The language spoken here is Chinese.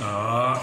啊